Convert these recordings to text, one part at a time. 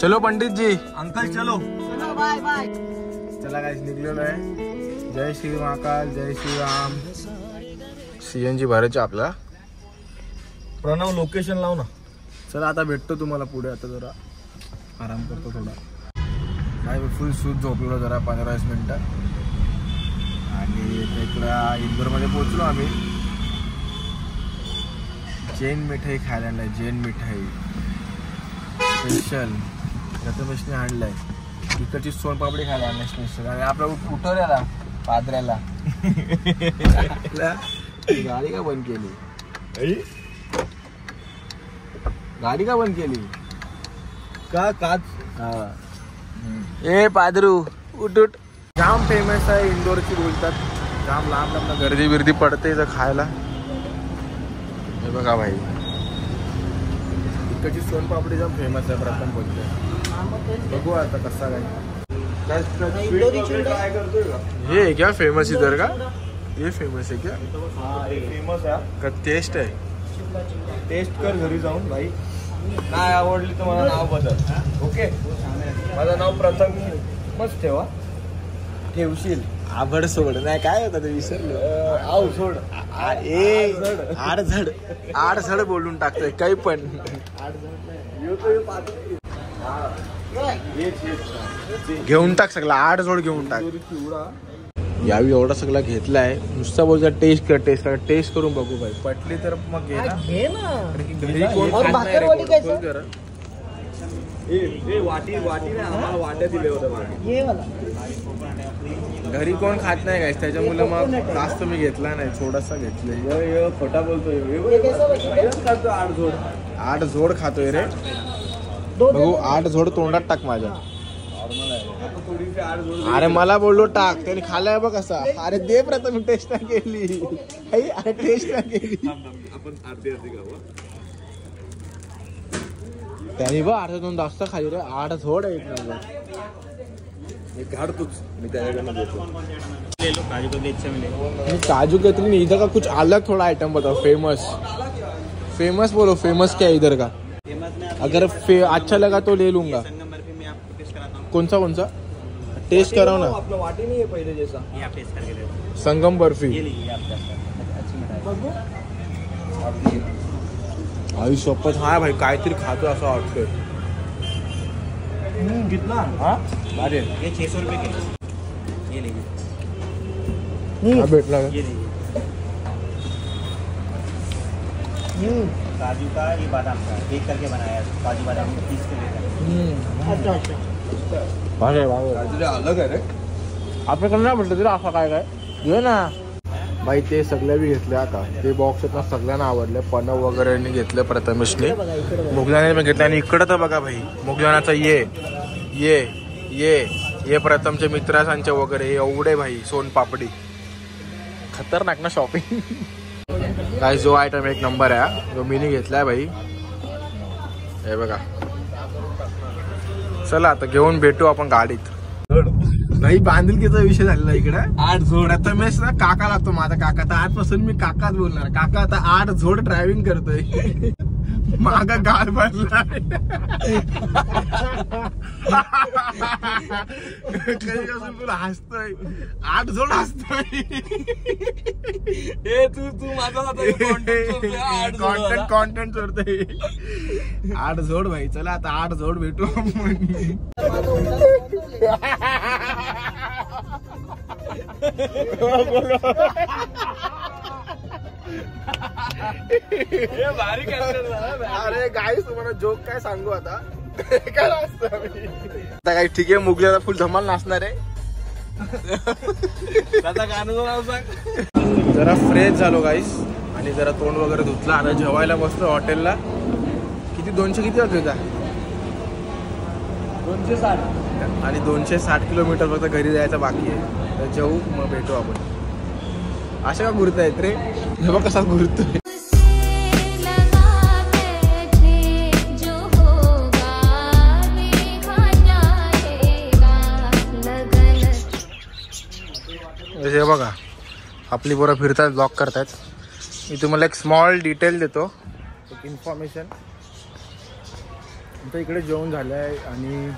चलो पंडित जी। अंकल चलो। चला काय निघलेलो आहे. जय श्री महाकाल जय श्रीराम सीएनजी भरायचे आपला. प्रणव लोकेशन लाव ना. चला आता भेटतो तुम्हाला पुढे आता जरा. आराम करतो थोडा. नाही मी फुल सूट झोपलेलो जरा पंधरा वीस मिनटं. आणि आता इकडं इंदोरमध्ये पोहोचलो आम्ही. जैन मिठाई खायला जैन मिठाई. स्पेशल रतमेशने आणलाय. इकडची सोनपापडी खायला आणलाय स्पेशल आणि आपला उठवल्याला पादऱ्याला. गाडी का बंद केली? गाडी का बंद केली? का? काच? ए पादरू उठ उठ. जाम फेमस आहे इंदोरची बोलतात जाम लांब लांब गर्दी बिर्दी पडते इथं खायला. हे बघा भाई. इकडची सोनपापडी जाम फेमस आहे प्रथम बोलते बघू आता कसा काय. ट्राय करतोय का? हे आहे क्या फेमस इधर का? ये फेमस आहे क्या? फेमस आहे. का टेस्ट आहे? टेस्ट कर घरी जाऊन भाई. नाही आवडली तर मला नाव बदल? ओके. माझं नाव प्रथम. मस्त ठेवा. ठेवशील. आभड सोड. नाही काय होतं ते विसरलो. आव सोड. ए आड झड आड झड बोलून टाकतोय काही पण. घेऊन टाक सगळं आठ जोड घेऊन टाक. यावी एवढा सगळा घेतलाय नुसता बोलता टेस्ट कर टेस्ट कर टेस्ट करून बघू भाई. पटली तर मग घे ना. घरी कोण खात नाही काय त्याच्यामुळे मग जास्त मी घेतला नाही थोडासा घेतले यो यो खोटा बोलतोय. आठ जोड. आठ जोड खातोय रे. दो बघू आठ जोड तोंडात टाक माझ्या. अरे मला बोललो टाक. त्याने खाल्लाय बघ कसा अरे दे प्रथम टेस्ट नाही केली. अरे टेस्ट नाही केली. आपण अर्धी अर्धी खाऊ त्याने बघ अर्धा दोन जास्त खाली रे आठ आहे एक नंबर मी काढतोच मी त्याच्याकडनं घेतो. मी काजू कतरी नहीं इधर का कुछ अलग थोड़ा आइटम बताओ फेमस फेमस बोलो फेमस क्या है इधर का? अगर फे, अच्छा लगा तो ले लूंगा. कौन सा कौन सा टेस्ट कराओ ना. आपलं वाटी नाही आहे पहिले जैसा. संगम बर्फी. आई सोबत हा भाई काहीतरी खातो असं वाटतंय कितना? हा? अरे। ये छह सौ रुपए के। ये हा भेटला का? ये लीजिए काजू का ये बादाम का। एक करके बनाया है। काजू बादाम को पीस के लेकर अच्छा अच्छा। आहे, भारी आहे. काजूला अलग आहे रे। आपल्याकडे नाही म्हटलं तरी असं काय काय घे ना बाई ते सगळ्या बी घेतले आता. ते बॉक्स आहेत ना सगळ्यांना आवडले. पनव वगैरे घेतलं प्रथमेशने. बघा मुगलाने पण घेतलं. आणि इकडं तर बघा भाई मुगलानाचा ये ये ये ये प्रथमचे मित्रासांचे वगैरे एवढे भाई सोन पापडी. खतरनाक ना शॉपिंग काय जो आयटम एक नंबर आहे जो मीनी घेतलाय भाई. हे बघा. चला आता घेऊन भेटू आपण गाडीत. भाई बांधिलकीचा विषय झालेला इकडे. आठ जोड. प्रथमेश ना काका लागतो माझा काका. तर आजपासून मी काकाच बोलणार काका आता आठ झोड ड्रायव्हिंग करतोय. मागा गाल भरला तुला हसतोय? आठ झोड हसतोय. ए तू तू माझा कॉन्टेंट कॉन्टेंट करतोय आठ जोड भाई चला आता आठ जोड भेटू भारी अरे गाईस तुम्हाला जोक काय सांगू आता? काय? आता काय ठीक आहे मुगल्याला फुल धमाल नाचणार आहे. त्याचा गाणं नाव सांग जरा फ्रेश झालो गाईस आणि जरा तोंड वगैरे धुतलं. आता जेवायला बसलो हॉटेलला किती दोनशे किती होते का दोनशे साठ. आणि दोनशे साठ किलोमीटर फक्त घरी जायचं बाकी आहे. तर जाऊ मग भेटू आपण. अशा का घुरत आहेत रे? हे बघ कसा घुरतोय हे बघा आपली पोरं फिरतात ब्लॉक करतात मी तुम्हाला एक स्मॉल डिटेल देतो एक इन्फॉर्मेशन आमचं इकडे जेवण झालं आहे आणि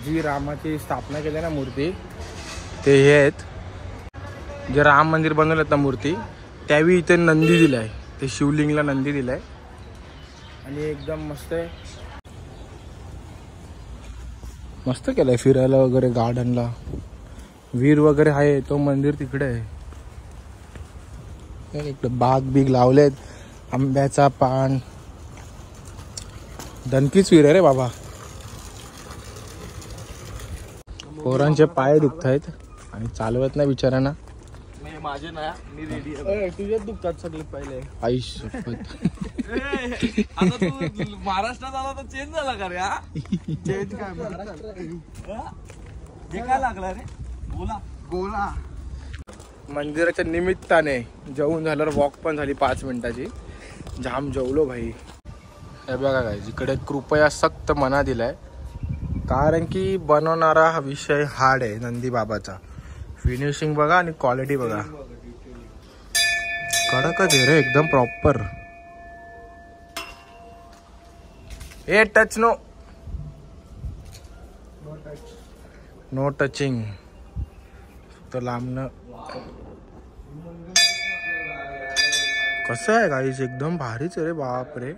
जी रामाची स्थापना केली आहे ना मूर्ती ते हे आहेत. जे राम मंदिर बनवलं ना मूर्ती त्यावेळी इथे नंदी दिलं आहे. ते शिवलिंगला नंदी दिलं आहे. आणि एकदम मस्त आहे. मस्त केलंय फिरायला वगैरे गार्डनला वीर वगैरे आहे तो मंदिर तिकडे आहे. इकडे बाग बीग लावलेत आंब्याचा पान. दणकीच वीर आहे रे बाबा. पोरांचे पाय दुखत आहेत आणि चालवत नाही बिचारांना माझे ना मी रेडी तुझ्यात दुखतात सगळे पहिले. आई शपथ. आता तू महाराष्ट्रात आला तर चेंज झाला का रे हा? हे काय लागला रे? बोला गोला. मंदिराच्या निमित्ताने जेवून झाल्यावर वॉक पण झाली पाच मिनिटाची. जाम जेवलो भाई. हे बघा काय जिकडे कृपया सक्त मना दिलाय. कारण की बनवणारा हा विषय हार्ड आहे नंदी बाबाचा फिनिशिंग बघा आणि क्वालिटी बघा. कडकच आहे रे एकदम proper a touch no no touching फक्त लांबनं. कसं आहे गाईज एकदम भारीच आहे रे बाप रे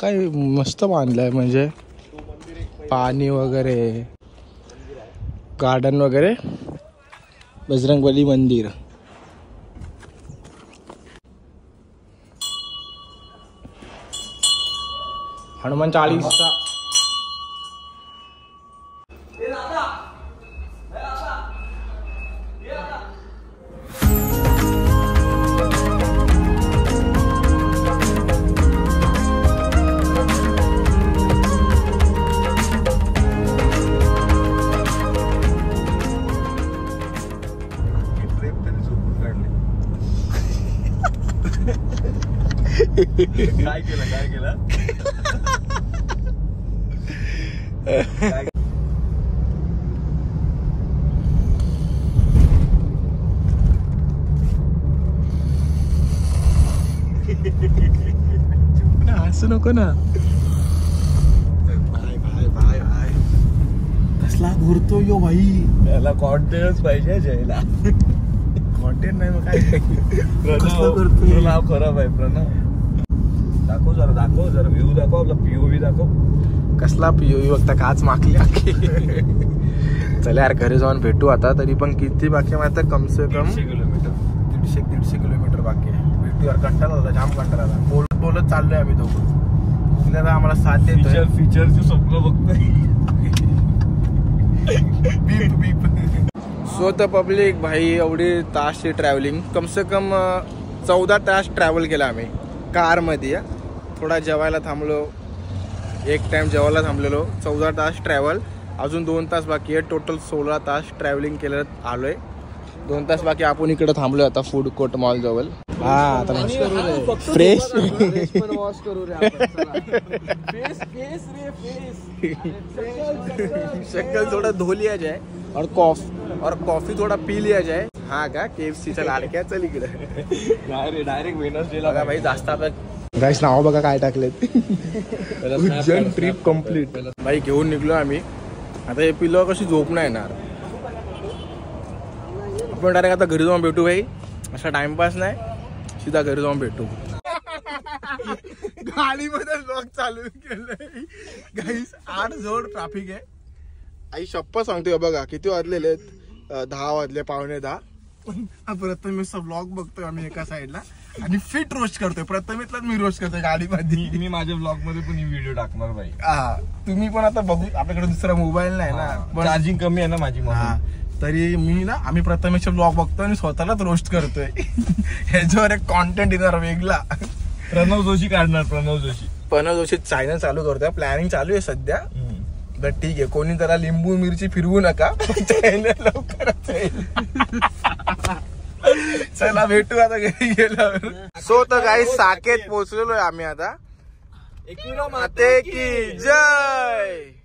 काय मस्त बांधलंय म्हणजे. पाणी वगैरे गार्डन वगैरे बजरंगबली मंदिर. हनुमान चालीसा. हसू नको ना. भाई भाई भाई भाई कसला घुरतो यो भाई याला कॉन्टेन्स पाहिजे जयला. कॉन्टेंट नाही मग काय? प्रणव नाव खराब आहे प्रणव. दाखव जरा दाखव जरा. व्ह्यू दाखव आपला पीओव्ही दाखव. कसला पिओ बघता काच माकली आखी. चला यार घरी जाऊन भेटू आता तरी पण किती बाकी माहिती? कम से कम दीडशे किलोमीटर. दीडशे दीडशे किलोमीटर बाकी आहे. भेटू यार कंटाळा होता जाम कंटाळा आला बोलत चाललोय आम्ही दोघं. तिला आता आम्हाला साथ देतोय. फीचर फीचरचे स्वप्न बघतोय. बीप बीप सो तर पब्लिक भाई एवढी तासची ट्रॅव्हलिंग कम से कम चौदा तास ट्रॅव्हल केला आम्ही. कारमध्ये. थोडा जेवायला थांबलो. एक टाइम जेवायला थांबलेलो. चौदा तास ट्रॅव्हल अजून दोन तास बाकी आहे टोटल सोळा तास ट्रॅव्हलिंग केलं आलोय. दोन तास बाकी आपण इकडे थांबलोय आता फूड कोर्ट मॉल जवळ. हा आता फ्रेश पण वॉश करू रे फेस फेस रे फेस। शक्ल थोड़ा धो लिया जाए और कॉफ और कॉफ़ी थोड़ा पी लिया जाए। हा का केएफसी च्या लाडक्या चल इकडे नाही रे डायरेक्ट वेनसडे बघा भाई जास्त आपलं गाईस नाव बघा काय टाकलेत उज्जैन ट्रिप कंप्लीट भाई घेऊन निघलो आम्ही. आता हे पिलो कशी झोप नाही येणार. आपण डायरेक्ट आता घरी जाऊन भेटू भाई. असा टाइमपास नाही. सीधा घरी जाऊन भेटू. गाडीमध्ये ब्लॉग चालू केलंय. गाईस आठ जोड ट्रॅफिक आहे. आई शप्पा सांगतोय बघा किती वाजलेले आहेत? दहा वाजले पावणे दहा. पण प्रथमेशचा ब्लॉग बघतोय आम्ही एका साईडला आणि फिट रोस्ट करतोय. प्रथमेशलाच मी रोस्ट करतोय गाडीमध्ये. मी माझ्या ब्लॉगमध्ये पण ही व्हिडिओ टाकणार भाई हा. तुम्ही पण आता बघू. आपल्याकडे दुसरा मोबाईल नाही ना. पण चार्जिंग कमी आहे ना माझी तरी मी ना आम्ही प्रथमेशचा ब्लॉग बघतोय आणि स्वतःलाच रोस्ट करतोय. ह्याच्यावर एक कॉन्टेंट येणार वेगळा. प्रणव जोशी काढणार प्रणव जोशी. पण जोशी चायना चालू करतोय. प्लॅनिंग चालू आहे सध्या. तर ठीक आहे कोणी त्याला लिंबू मिरची फिरवू नका. लवकरच येईल. चला भेटू आता घरी गेल्यावर. सो तर काही साकेत पोहोचलेलो आम्ही आता. माते की जय!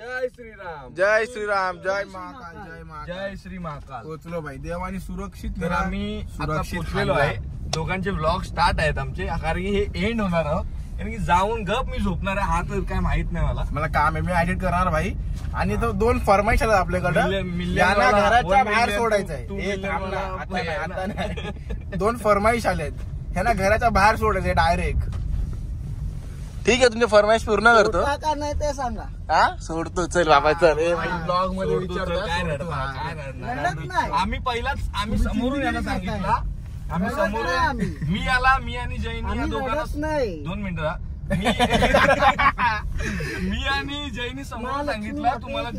जय श्रीराम. जय श्रीराम जय महाकाल जय महाकाल. जय श्री महाकाल पोचलो भाई देवानी सुरक्षित तर. आम्ही सुरक्षित पोचलेलो. आहे. दोघांचे व्लॉग स्टार्ट आहेत आमचे. कारण की हे एंड होणार आहोत कारण की जाऊन गप मी झोपणार आहे. हा तर काय माहीत नाही मला. मला काम आहे मी ऍडिट करणार भाई. आणि तो दोन फरमाईश आहेत आपल्याकडं. यांना घराच्या बाहेर सोडायचं आहे. दोन फरमाईश आलेत ह्यांना घराच्या बाहेर सोडायचंय डायरेक्ट ठीक आहे तुमचे फरमाईश पूर्ण करतो का नाही ते सांगा हा सोडतो चल बाबा चल ए भाई ब्लॉगमध्ये विचारतो काय सोडतो. रडणार, हा. काय रडणार? रडत नाही. आम्ही पहिलाच आम्ही समोरून याला जिंदगी सांगितलं? आम्ही रडत नाही समोरून आम्ही. मी आला मी आणि जैनी या आम्ही दोघांना रडत नाही दोन मिनिटं हा. मी मी आणि जैनी समोर महालक्ष्मी सांगितलं तुम्हाला.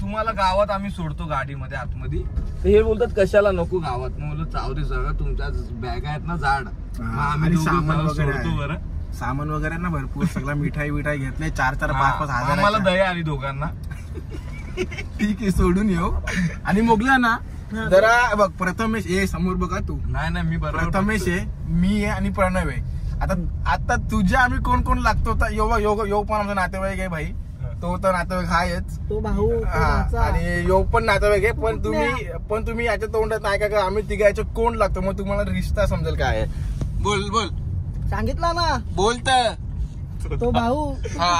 तुम्हाला गावात आम्ही सोडतो गाडीमध्ये आतमध्ये तर हे बोलतात कशाला नको गावात मग बोललो चाव दे सगळं तुमच्या बॅग आहेत ना जाड मग आम्ही आणि दोघं सामान वगैरे सोडतो आहे. बरं सामान वगैरे ना भरपूर सगळं मिठाई विठाई घेतले चार चार पाच पाच हा, हजार दया आली दोघांना. ठीक आहे सोडून येऊ. आणि मोगला ना जरा बघ प्रथमेश ए समोर बघा तू. नाही नाही मी प्रथमेश आहे मी आहे आणि प्रणव आहे आता आता तुझ्या आम्ही कोण कोण लागतो? तर यो यो यो पण आमचा नातेवाईक आहे भाई. तो तर नातेवाईक आहेच तो भाऊ हा. आणि यो पण नातेवाईक आहे पण तुम्ही पण तुम्ही याच्या तोंडात नाही का आम्ही तिघायचे कोण लागतो? मग तुम्हाला रिश्ता समजेल काय आहे. बोल बोल. सांगितलं ना. बोलत. तो भाऊ हा.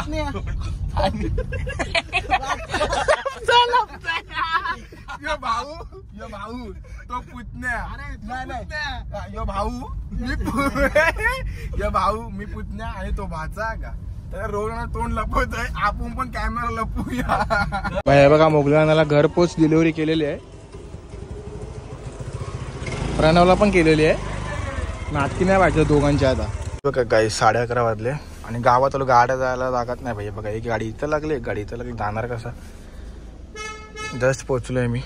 यो भाऊ यो भाऊ तो पुतण्या. नाही नाही. हा, यो भाऊ मी यो भाऊ मी पुतण्या आणि तो भाचा का तर रोहन तोंड लपवत आहे आपण पण कॅमेरा लपवूया. बघा मोगलानाला घरपोच डिलिव्हरी केलेली आहे. प्रणवला पण केलेली आहे. नाटकी नाही पाहिजे दोघांच्या आता. बघा गाई साडे अकरा वाजले. आणि गावात आलो गाड्या जायला लागत नाही भाई. बघा एक गाडी इथं लागली एक गाडी इथं लागली. जाणार कसा? जस्ट पोचलोय मी.